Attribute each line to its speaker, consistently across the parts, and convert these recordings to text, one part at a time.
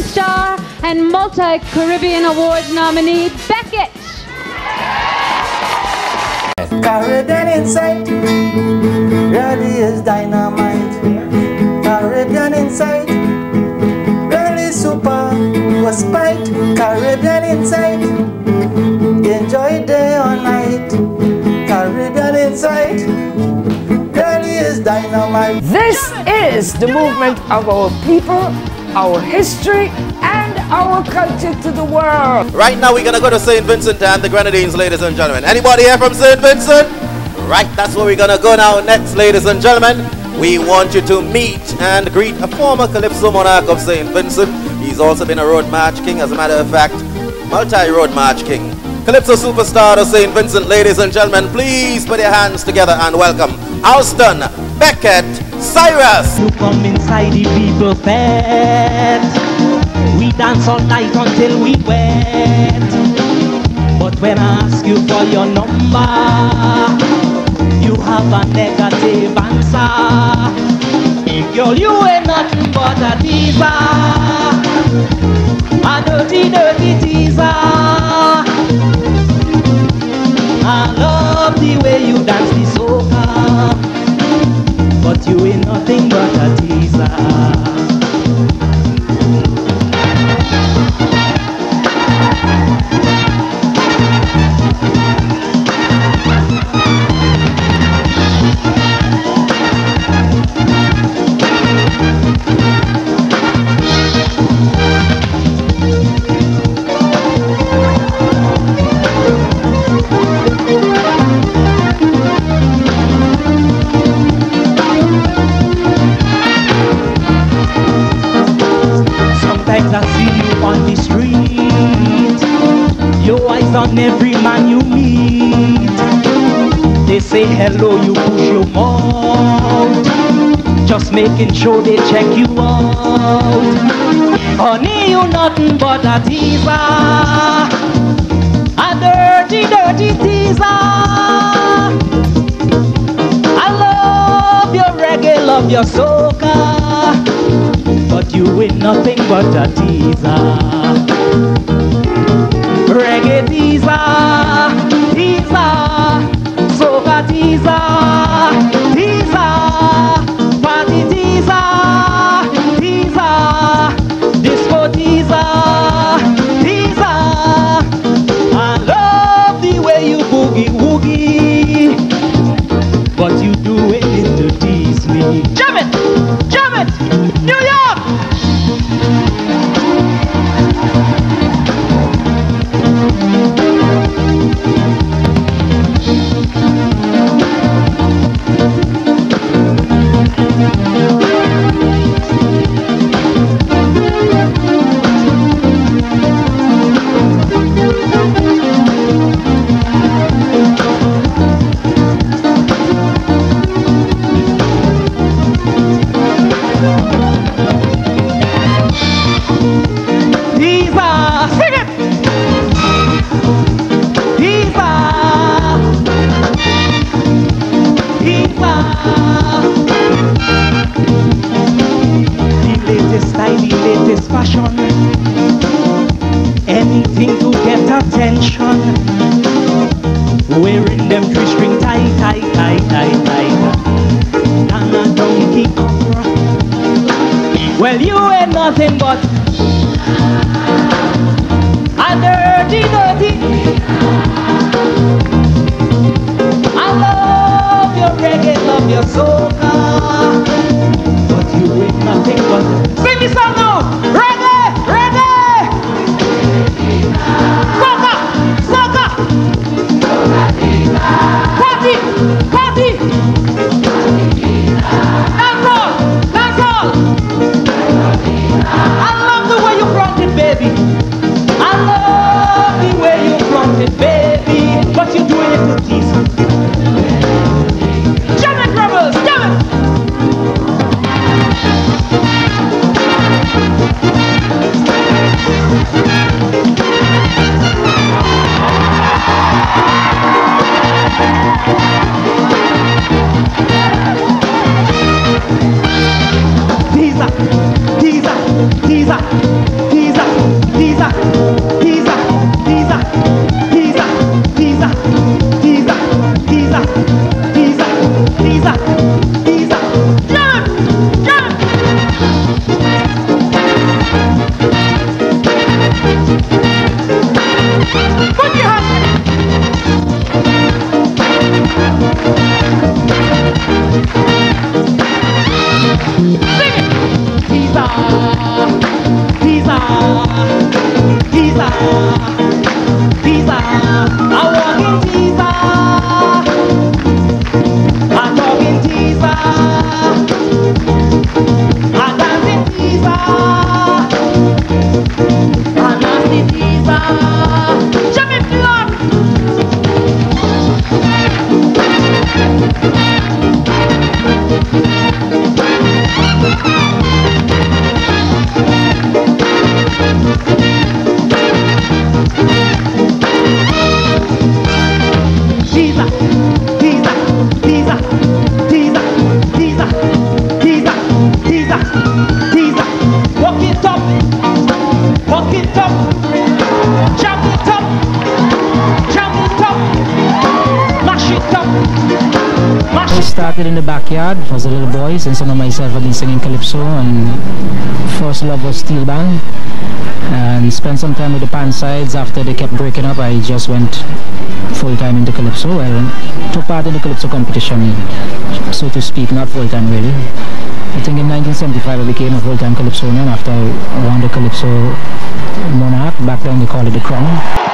Speaker 1: superstar and multi-Caribbean Award nominee, Becket.
Speaker 2: Caribbean Insight really is dynamite. Caribbean Insight really super was spite. Caribbean Insight enjoy day or night. Caribbean Insight really is dynamite.
Speaker 3: This is the movement of our people, our history, and our culture to the world.
Speaker 4: Right now, we're gonna go to St. Vincent and the Grenadines, ladies and gentlemen. Anybody here from St. Vincent? Right, that's where we're gonna go now next, ladies and gentlemen. We want you to meet and greet a former Calypso monarch of St. Vincent. He's also been a road march king, as a matter of fact, multi-road march king. Calypso superstar of St. Vincent, ladies and gentlemen, please put your hands together and welcome Alston Becket Cyrus.
Speaker 5: You come inside the people fed. We dance all night until we wet. But when I ask you for your number, you have a negative answer. Girl, you ain't nothing but a teaser. A dirty, dirty teaser. I love the way you dance the soca, you ain't nothing but a teaser. Making sure they check you out. Honey, you nothing but a teaser. A dirty, dirty teaser. I love your reggae, love your soca. But you ain't nothing but a teaser. Reggae teaser, teaser, soca teaser, teaser,
Speaker 6: myself I've been singing calypso and first love was steel band. And spent some time with the pan sides. After they kept breaking up I just went full time into calypso. Well took part in the calypso competition so to speak not full time really. I think in 1975 I became a full time calypsonian after I won the calypso monarch. Back then they called it the crown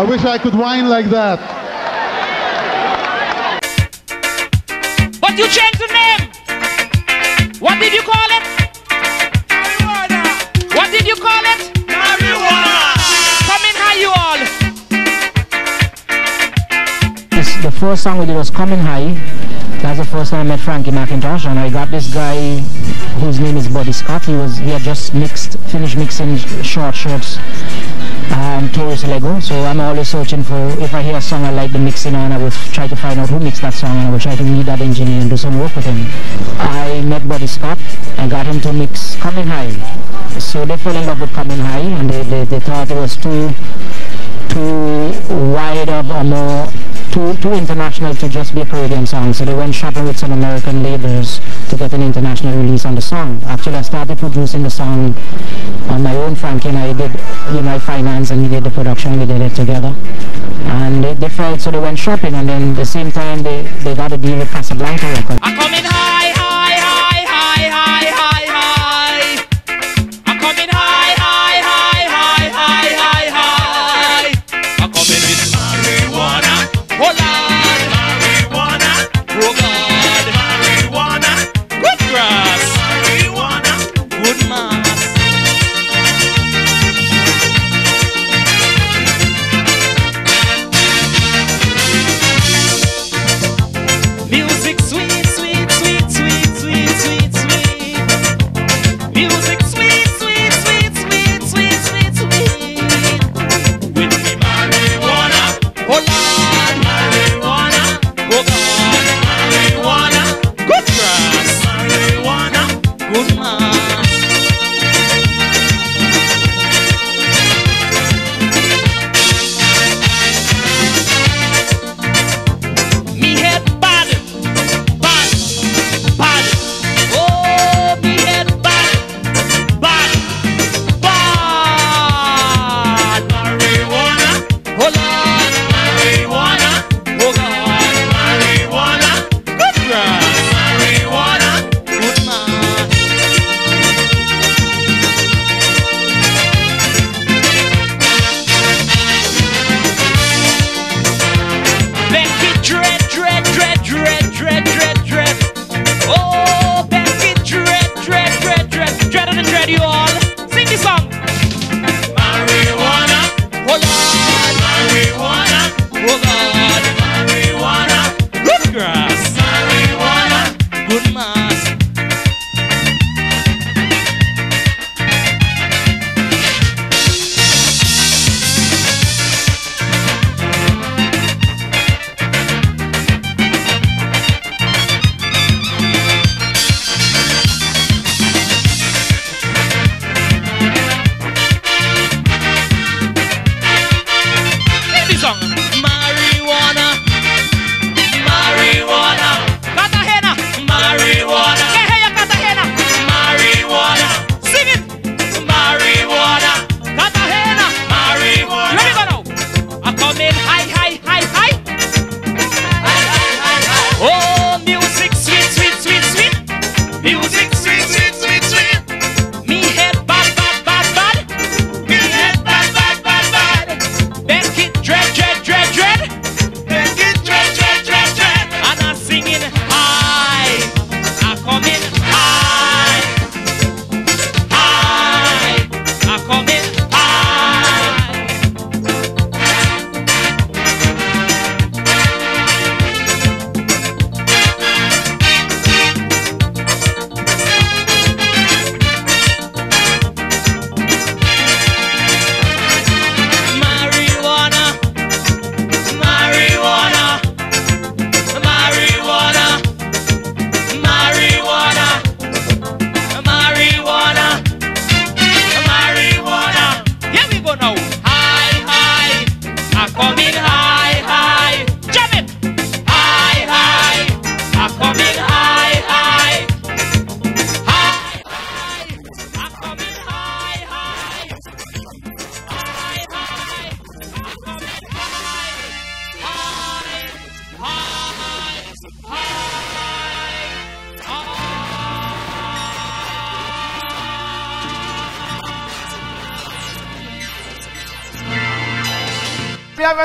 Speaker 7: I wish I could whine like that.
Speaker 5: But you changed the name. What did you call it? Marijuana. What did you call it? Marijuana. Come in high, you all.
Speaker 6: This, the first song we did was Coming High. That's the first time I met Frankie McIntosh, and I got this guy whose name is Buddy Scott. He was he had just mixed, finished mixing Short Shirt's and Tourist Leggo. So I'm always searching for if I hear a song I like the mixing on, I will try to find out who mixed that song, and I will try to meet that engineer and do some work with him. I met Buddy Scott and got him to mix Coming High. So they fell in love with Coming High, and they, they, they thought it was too too wide of a more too too international to just be a Caribbean song. So they went shopping with some American labels to get an international release on the song. Actually, I started producing the song on my own. Frankie and I did, you know, I financed and he did the production. We did it together, and they, they felt so they went shopping. And then the same time they they got a deal with Casablanca Records.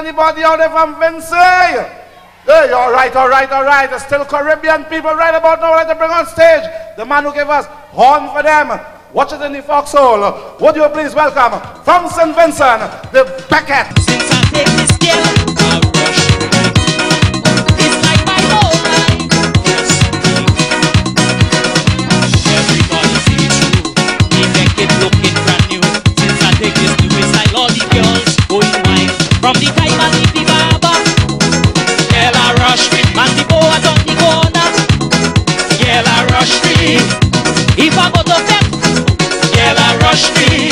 Speaker 8: anybody out there from Vincy? Hey, all right, all right, all right. There's still Caribbean people right about now right to bring on stage. The man who gave us horn for them. Watch it in the foxhole. Would you please welcome from St. Vincent, the Becket.
Speaker 5: Since I take deal. The rush me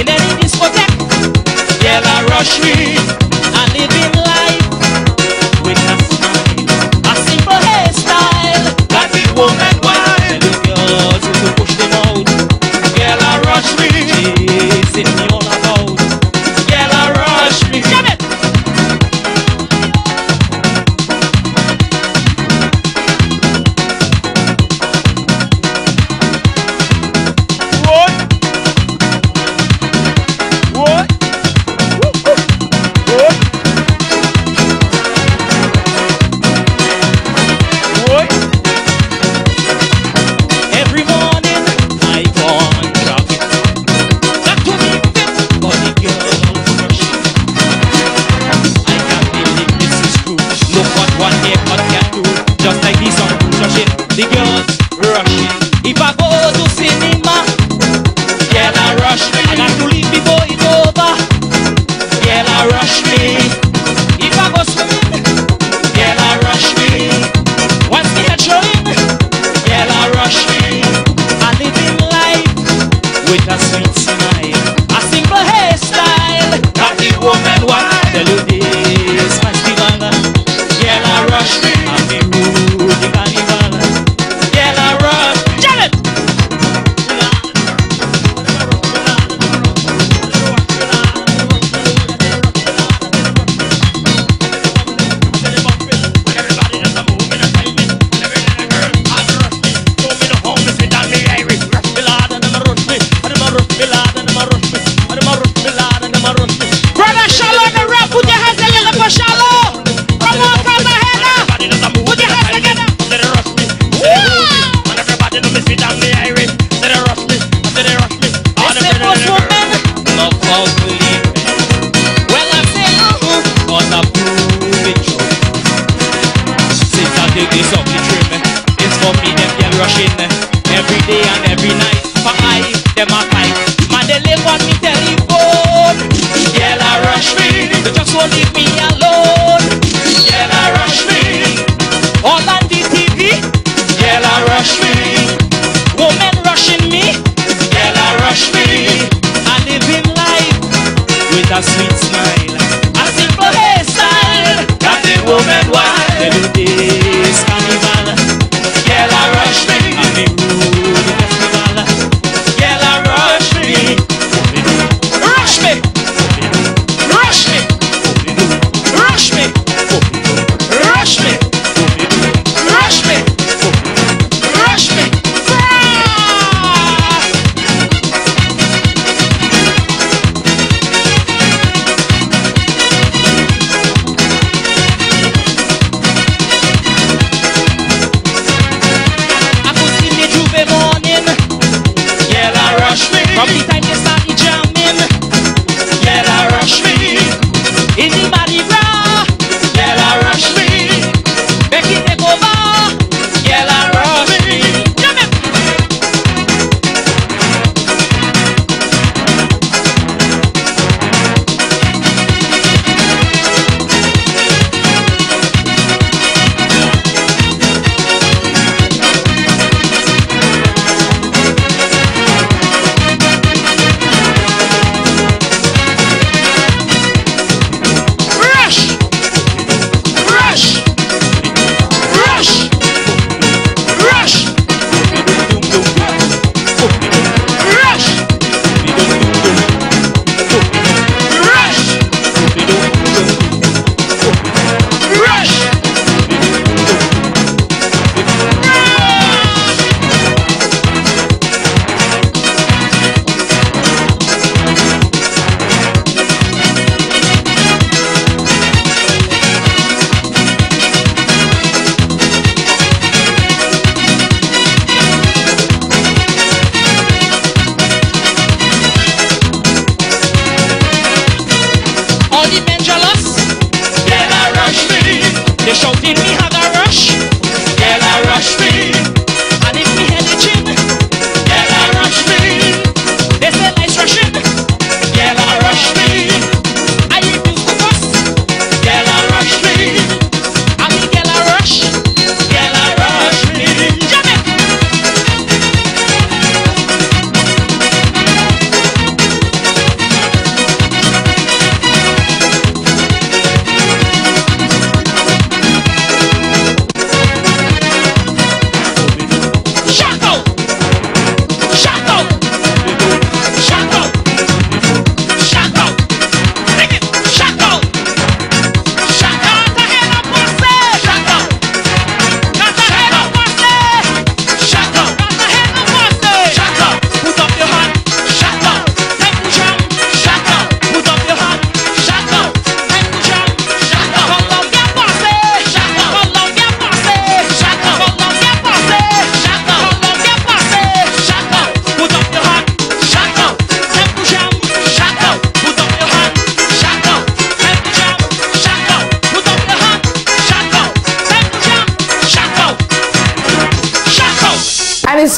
Speaker 5: in any discotheque. Girl, I rush me.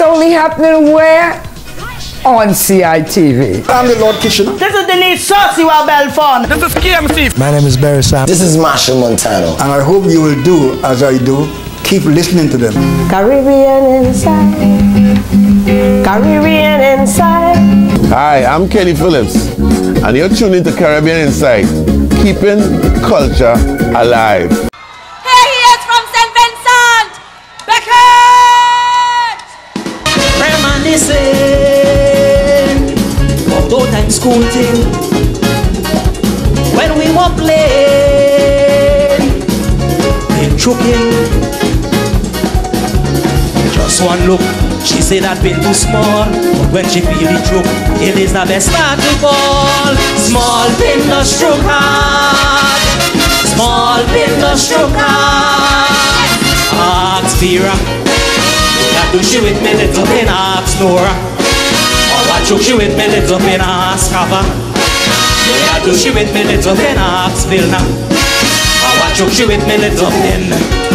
Speaker 3: Only happening where? On CITV.
Speaker 9: I'm the Lord Kitchen.
Speaker 10: This is Denise Saucy Wow Belfon.
Speaker 9: This is KMC.
Speaker 11: My name is Barry Sam.
Speaker 12: This is Machel Montano.
Speaker 11: And I hope you will do as I do. Keep listening to them.
Speaker 13: Caribbean Insight. Caribbean Insight.
Speaker 14: Hi, I'm Kenny Phillips, and you're tuning to Caribbean Insight, keeping culture alive.
Speaker 5: Thing when we were playing in choking. Just one look, she said I'd been too small, but when she feel the choke, it is the best start to fall. Small pin the stroke hard, small pin the stroke hard. Ask Vera, that do she with me little pin ask Nora, she with me pin ask Kava. Yeah, do she with me little pin ask Vilna, or what choke she with me little pin.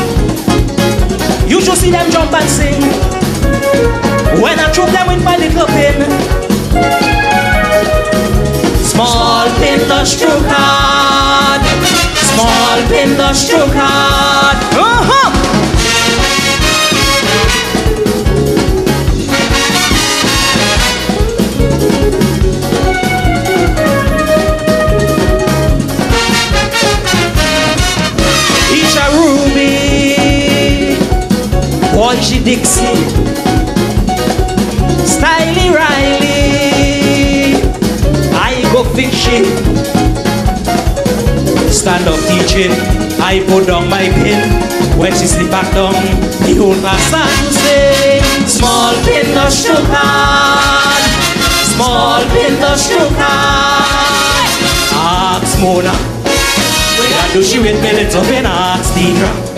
Speaker 5: You should see them jump and sing When I choke them with my little pin Small pin the stroke hard Small pin the stroke hard uh-huh. Boysie Dixie, Styly Riley, I go fishing, stand up teaching, I put down my pin, when she slip back down, the class start to small pin the sugar, small pin the sugar, ask Mona, where do she with little pin, ask Deidre,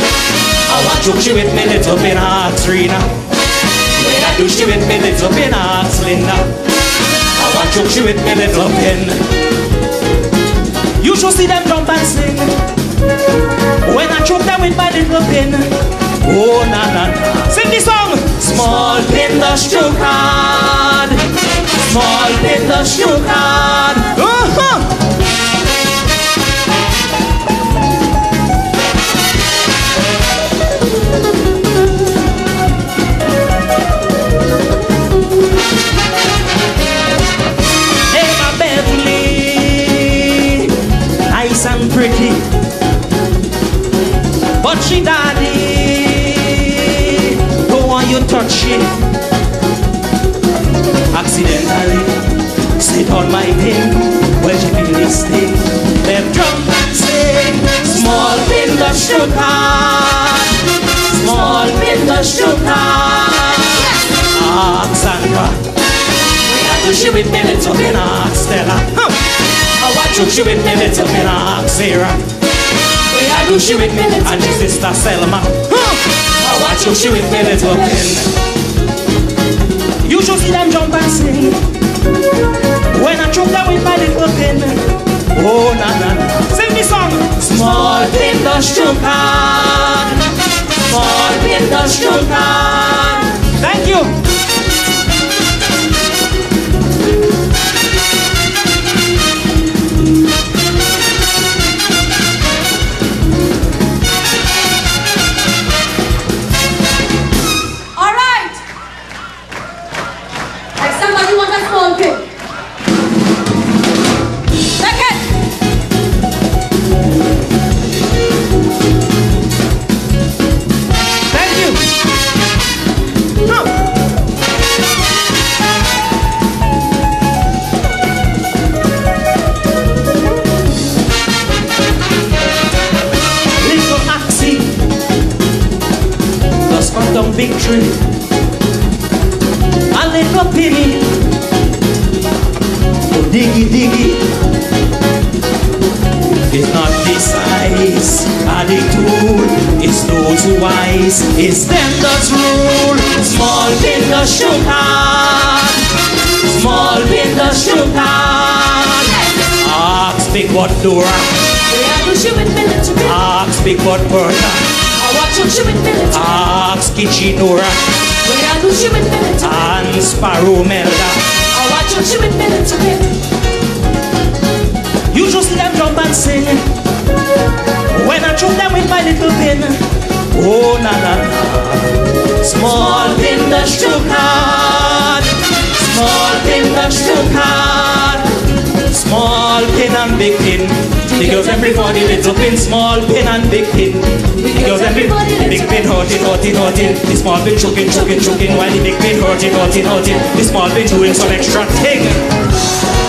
Speaker 5: I you she with me little bit of Trina. When I do she with me little bit of Linda. I you she with me little pin. You should see them jump and sing. When I choke them with my little pin. Oh na na na. Sing the song. Small pin the stroke hard. Small pin the stroke hard. Uh-huh. Emma pretty, but she daddy don't want you touch it. Accidentally sit on my pin when she feel this thing. Them drum and sing, small pin the sugar, small pin the sugar. Alexandra. Do she with me little bit of Stella? Huh. She with me little bit of Sarah. I do she with me little and your sister Selma. I watch oh, you she with me little pin. You should see them jump and sing. When I choke them with my little pin. Oh na na na. Sing the song. Small pin the sugar. Small pin the sugar. Thank you. Tree. A little penny, oh diggy diggy. It's not the size of the tool, it's those who wise, it's them that's rule. Small finger shook hard, small finger shook hard. Ask big what Dora, ask big what Bertha, Arskichidora and Sparrow Melda. You just let them jump and sing. When I choke them with my little pin, oh na na na. Small pin that shook hard, small pin that shook hard small pin and big pin. He gives everybody little pin, small pin and big pin. He gives everybody big pin hurting, hurting, hurting. The small pin choking, choking, choking, while the big pin hurting, hurting, hurting. The small pin doing some extra thing.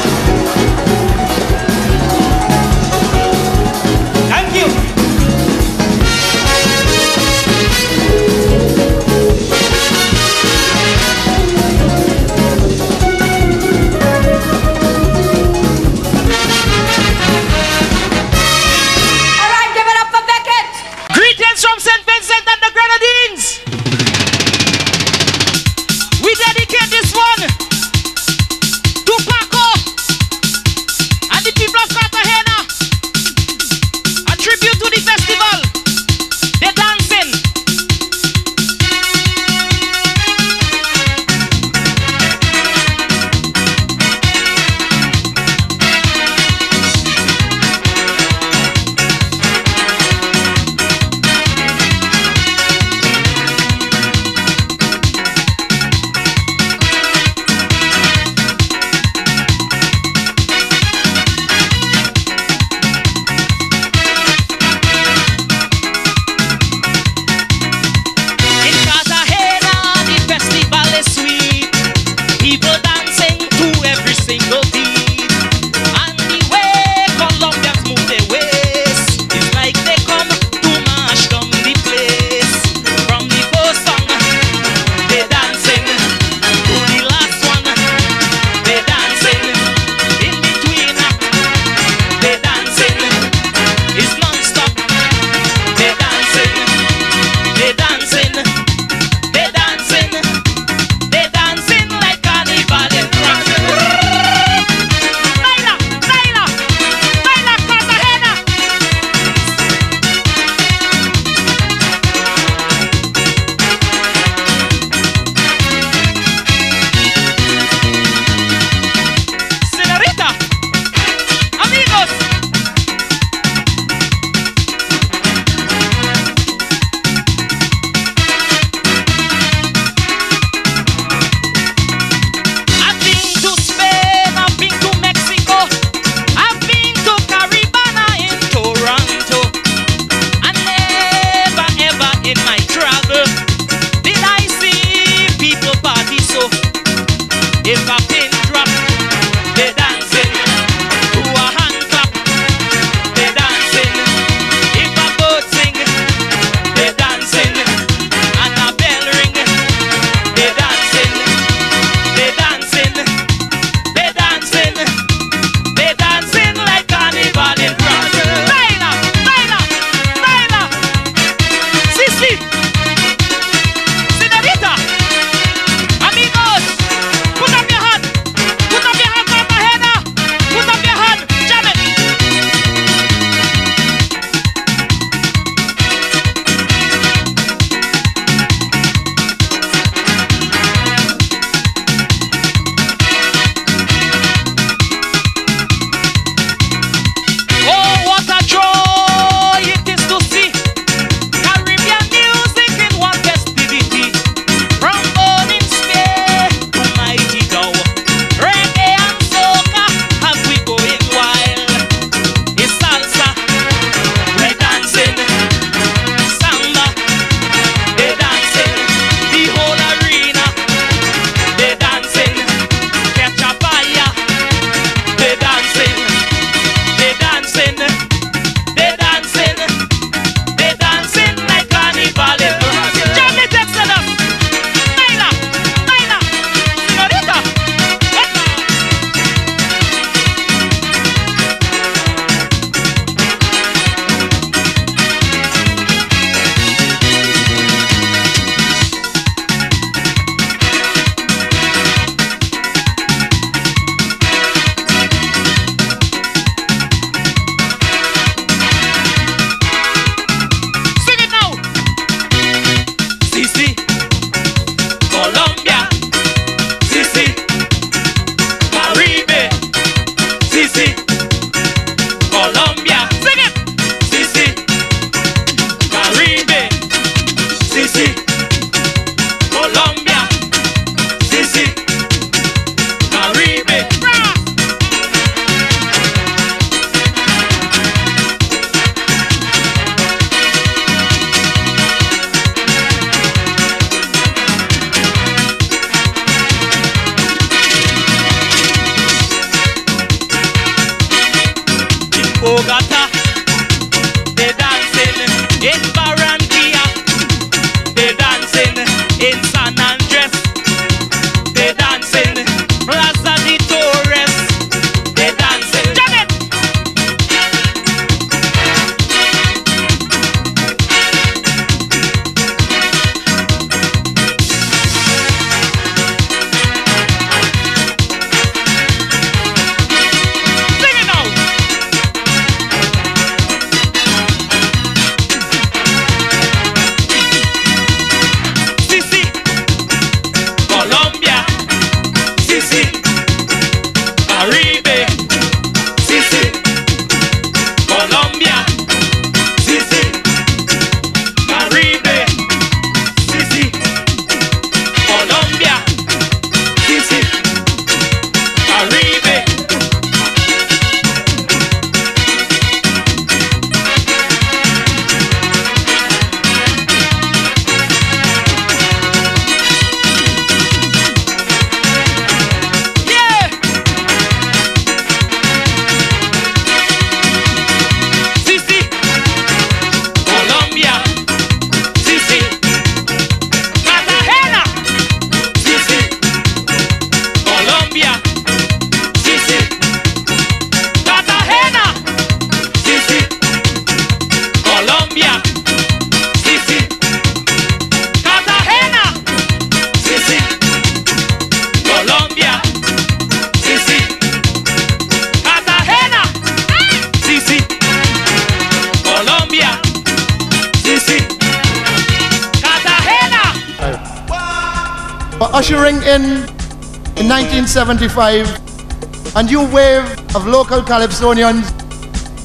Speaker 5: 75, a
Speaker 9: new wave of local Calypsonians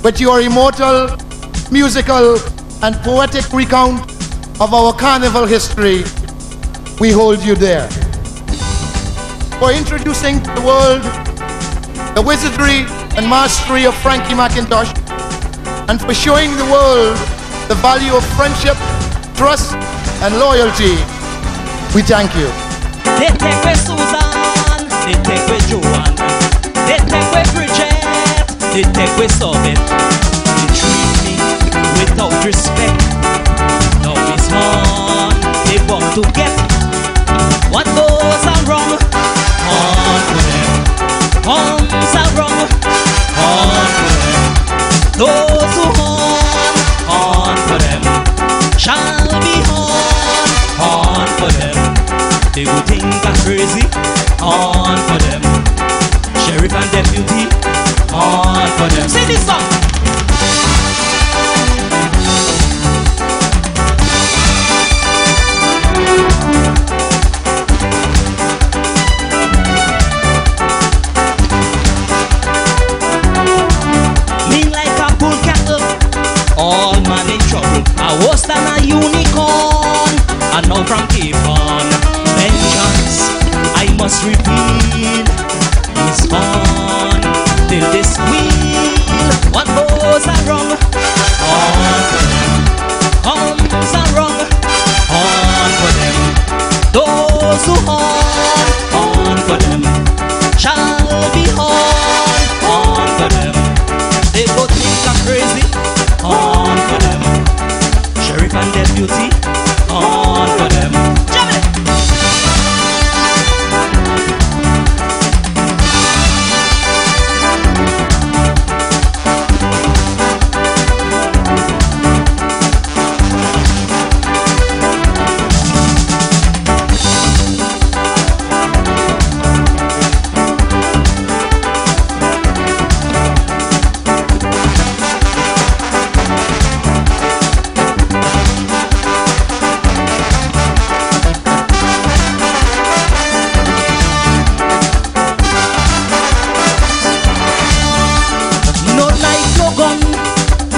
Speaker 9: with your immortal, musical, and poetic recount of our carnival history, we hold you there. For introducing the world the wizardry and mastery of Frankie McIntosh, and for showing the world the value of friendship, trust, and loyalty, we thank you.
Speaker 5: They take away Ditegwe Joanne Ditegwe Bridget Ditegwe Sobbit They treat me without respect Now it's on They want to get.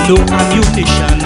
Speaker 5: though a mutation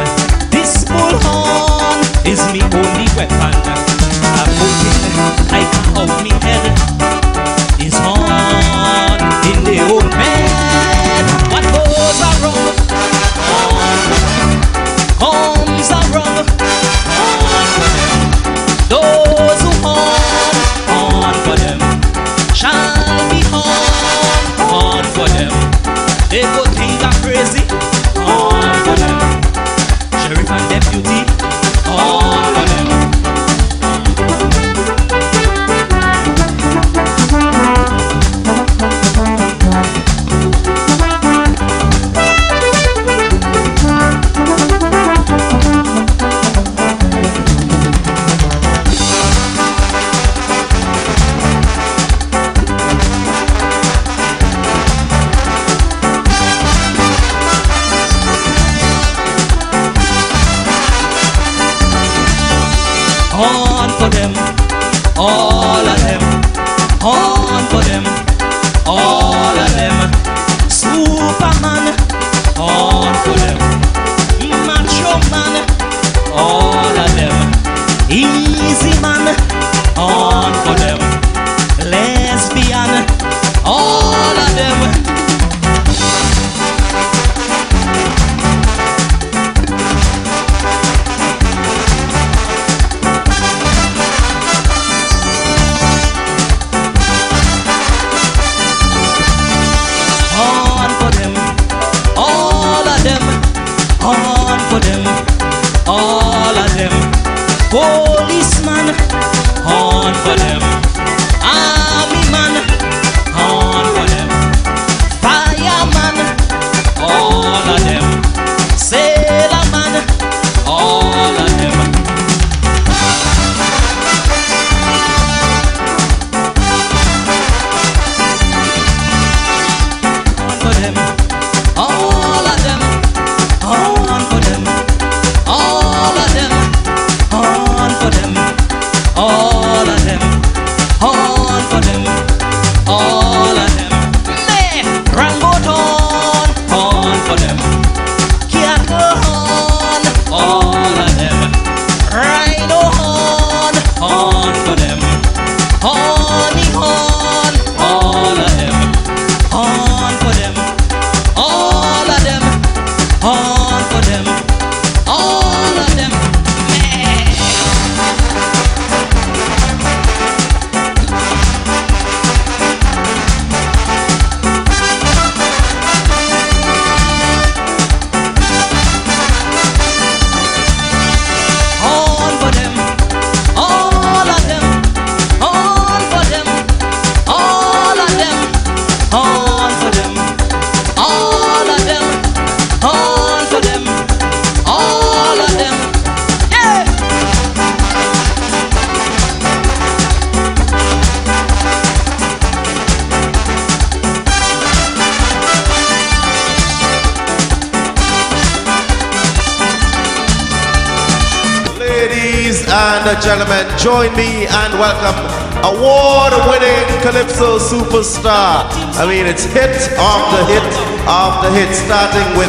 Speaker 5: Nora,
Speaker 4: gentlemen, join me and welcome award-winning Calypso superstar. I mean, it's hit after hit after hit, starting with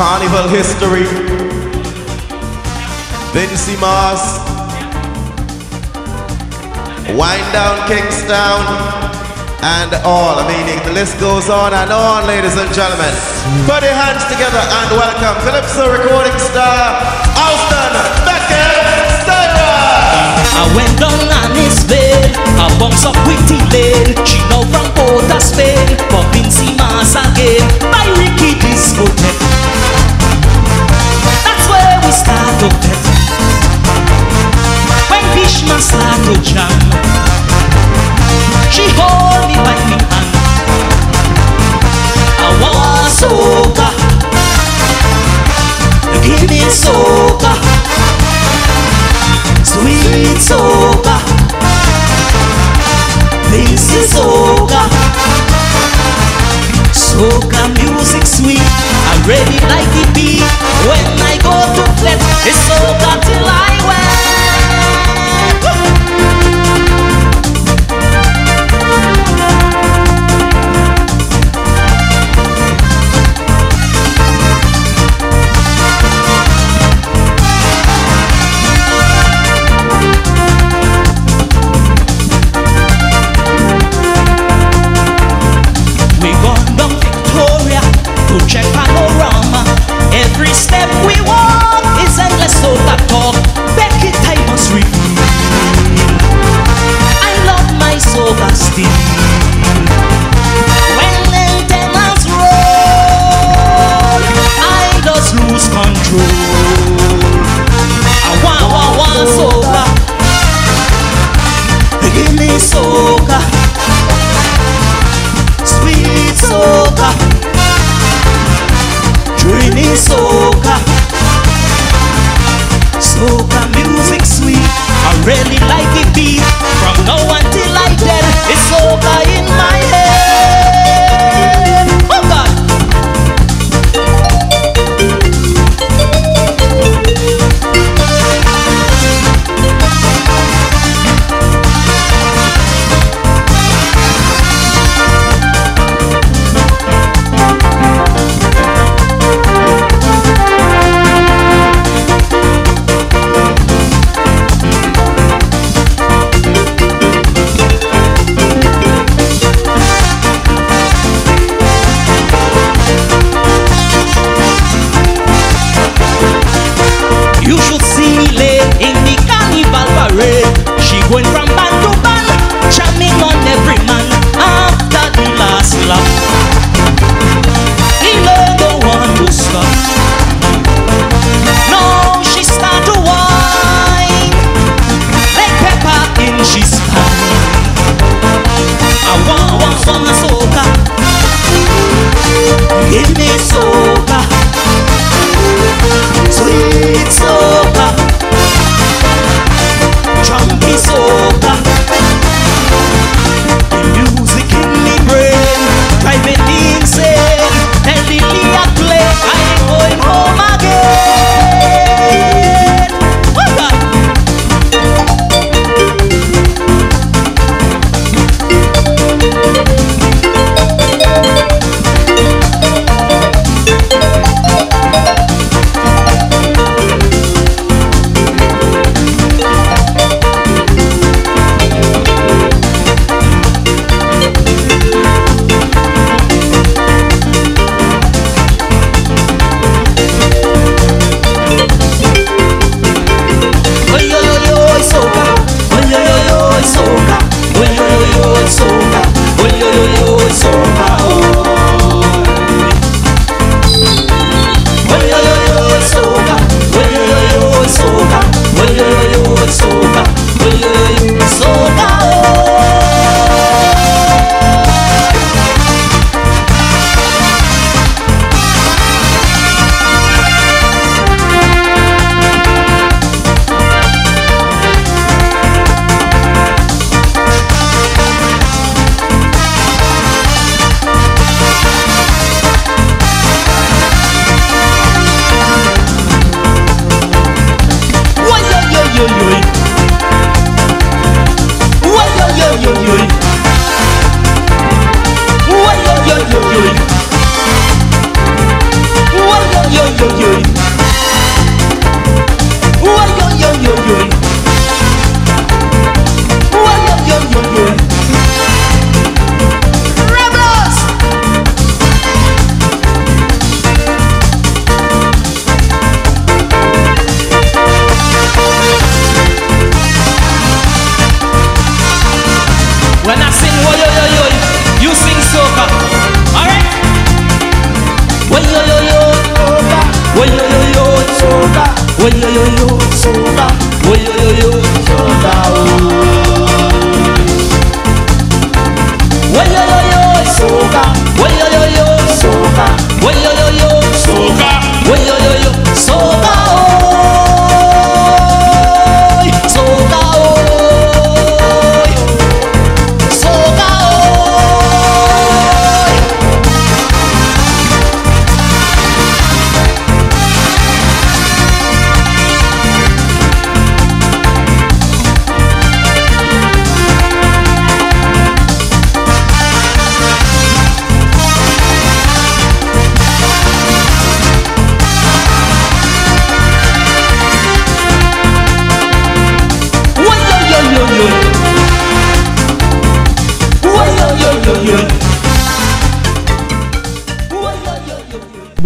Speaker 4: Carnival History, Vincy Mas, Wind Down Kingstown, and all. I mean, the list goes on and on, ladies and gentlemen. Put your hands together and welcome Calypso recording star, Sarah.
Speaker 5: I went down on his bed, I bounce up with T-Lane She know from Port of Spain, for Vincy Mars again By Ricky Discotheque That's where we start to pet When Fishman start to jam She hold me by me hand I want soca Give me soca Sweet soca This is soca Soca music sweet. I really like the beat. When I go to flex It's soca till I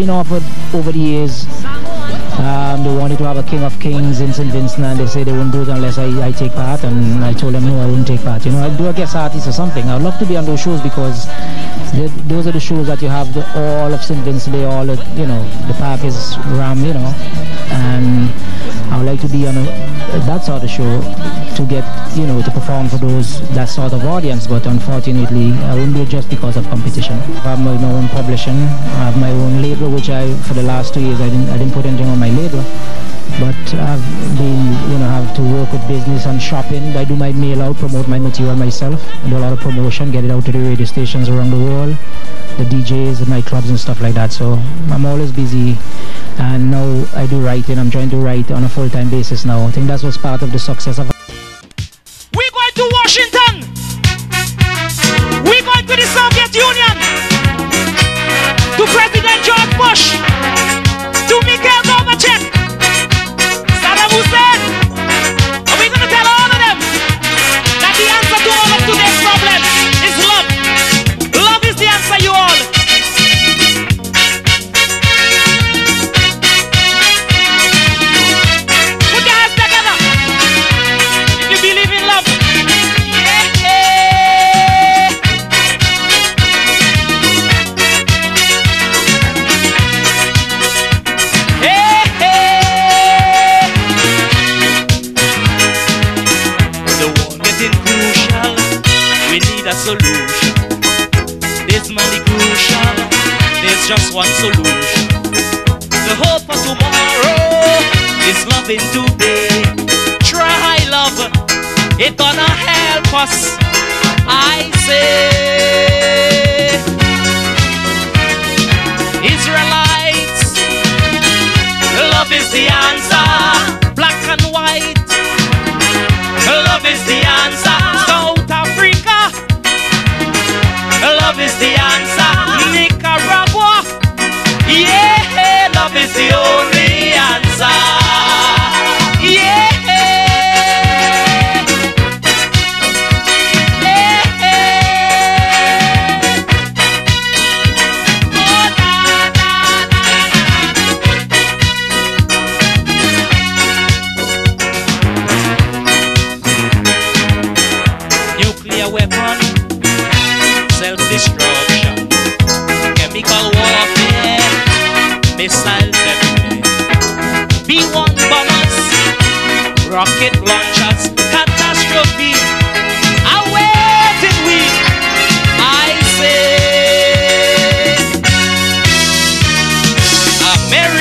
Speaker 6: been offered over the years. Um, they wanted to have a King of Kings in St. Vincent and they said they won't do it unless I, I take part and I told them no I won't take part. You know, I'd do a guest artist or something. I'd love to be on those shows because those are the shows that you have the, all of St. Vincent, they all, the, you know, the park is ram, you know, and I would like to be on a, that sort of show to get, you know, to perform for those, that sort of audience, but unfortunately I wouldn't do it just because of competition. I have my, my own publishing, I have my own label, which I, for the last two years, I didn't, I didn't put anything on my label. But uh, I've been, you know, have to work with business and shopping. I do my mail out, promote my material myself, do a lot of promotion, get it out to the radio stations around the world, the DJs, the nightclubs and stuff like that. So I'm always busy. And now I do writing. I'm trying to write on a full-time basis now. I think that's what's part of the success of
Speaker 5: We're going to Washington. We're going to the Soviet Union. To President George Bush. Help us. America,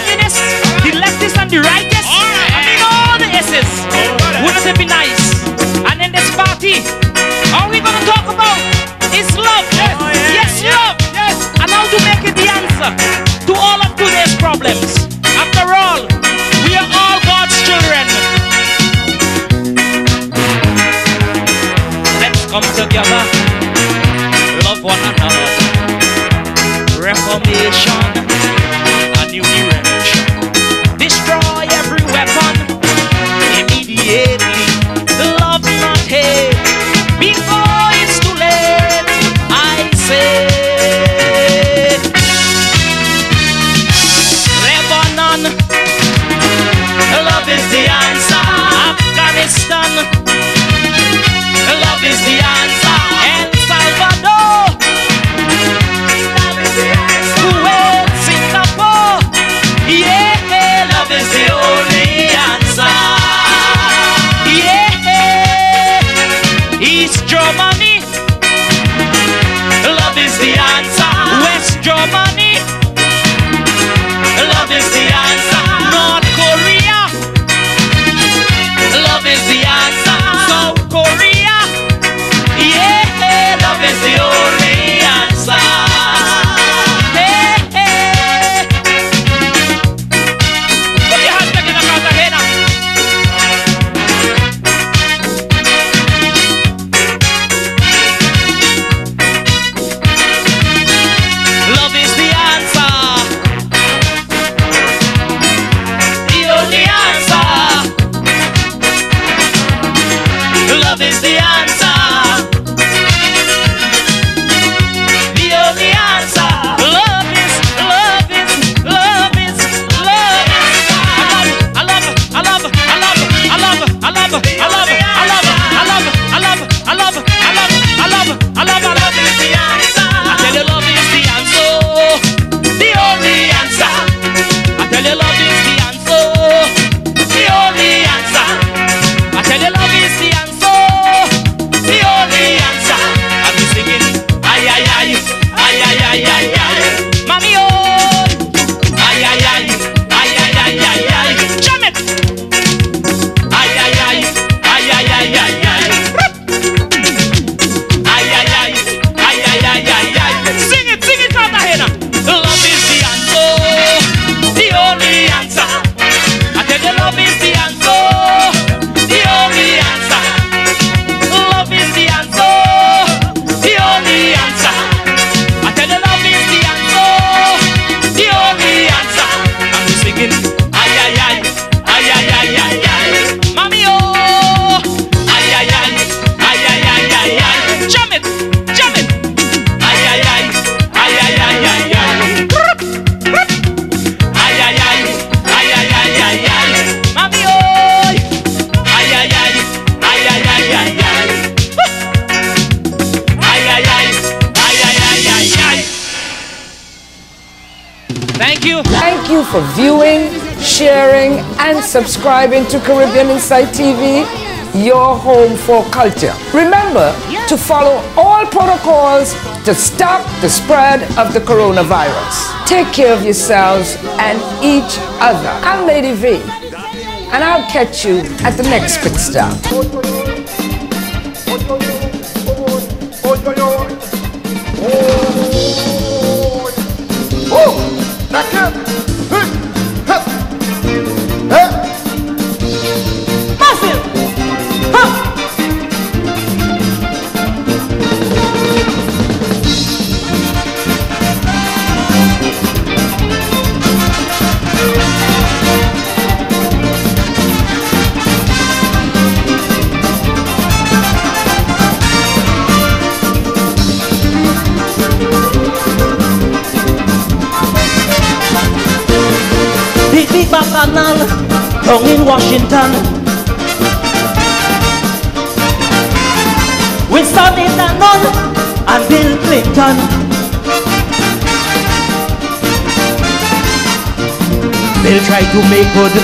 Speaker 5: godliness, the leftists and the rightist. I mean all the S's. Wouldn't it be nice? And in this party, are we gonna talk about? Thank you.
Speaker 3: Thank you for viewing, sharing, and subscribing to Caribbean Insight TV, your home for culture. Remember to follow all protocols to stop the spread of the coronavirus. Take care of yourselves and each other. I'm Lady V, and I'll catch you at the next pit stop.
Speaker 5: Washington. Winston is a nun and Bill Clinton. Bill tried to make good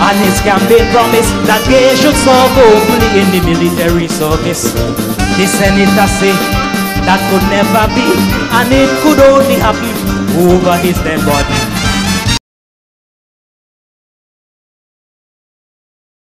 Speaker 5: on his campaign promise that gays should serve openly in the military service. The senator say that could never be and it could only happen over his dead body.